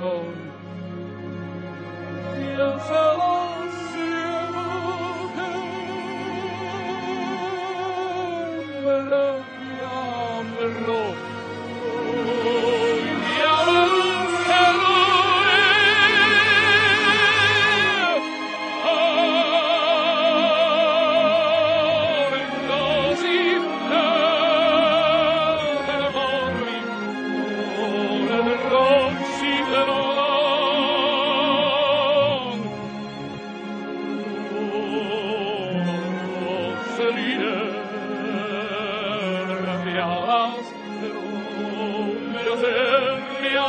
Oh.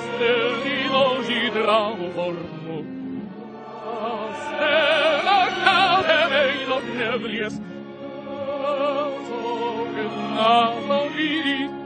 stellivoci dravormo. A stella cade mei lo nevlies, a so che nato vidi,